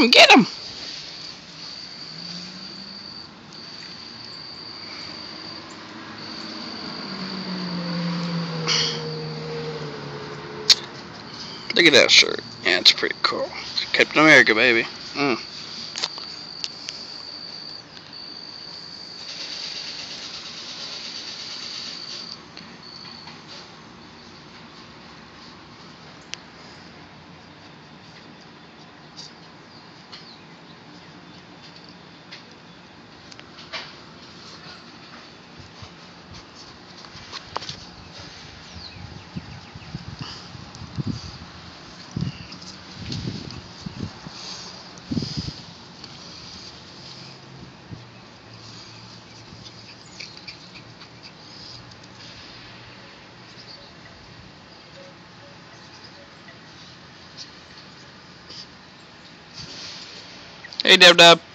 him, get him! Look at that shirt. Yeah, it's pretty cool. Captain America, baby. Mm. Hey, Dub Dub.